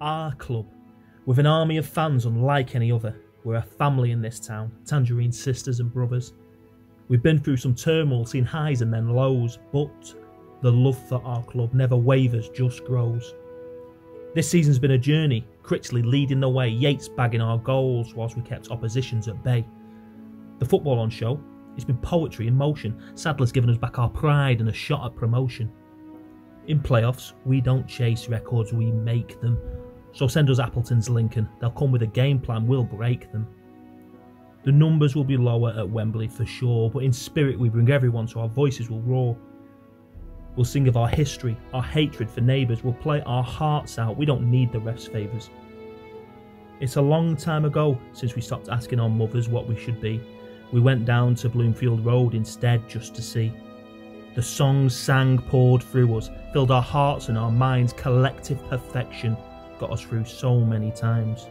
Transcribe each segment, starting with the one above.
our club. With an army of fans unlike any other, we're a family in this town, Tangerine sisters and brothers. We've been through some turmoil, seen highs and then lows, but the love for our club never wavers, just grows. This season's been a journey, Critchley leading the way, Yates bagging our goals whilst we kept oppositions at bay. The football on show, it's been poetry in motion, Sadler's given us back our pride and a shot at promotion. In playoffs, we don't chase records, we make them. So send us Appleton's Lincoln, they'll come with a game plan, we'll break them. The numbers will be lower at Wembley for sure, but in spirit we bring everyone so our voices will roar. We'll sing of our history, our hatred for neighbours, we'll play our hearts out, we don't need the ref's favours. It's a long time ago since we stopped asking our mothers what we should be. We went down to Bloomfield Road instead just to see. The songs sang poured through us, filled our hearts and our minds, collective perfection got us through so many times.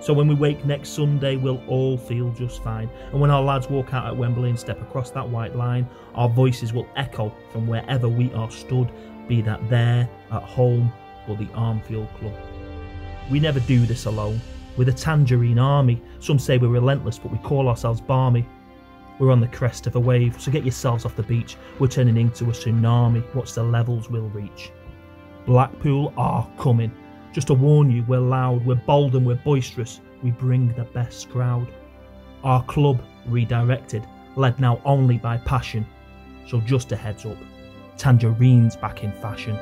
So when we wake next Sunday, we'll all feel just fine. And when our lads walk out at Wembley and step across that white line, our voices will echo from wherever we are stood, be that there, at home, or the Armfield Club. We never do this alone. We're the Tangerine Army. Some say we're relentless, but we call ourselves Barmy. We're on the crest of a wave, so get yourselves off the beach. We're turning into a tsunami. Watch the levels we'll reach. Blackpool are coming. Just to warn you, we're loud, we're bold, and we're boisterous. We bring the best crowd. Our club redirected, led now only by passion. So just a heads up, Tangerine's back in fashion.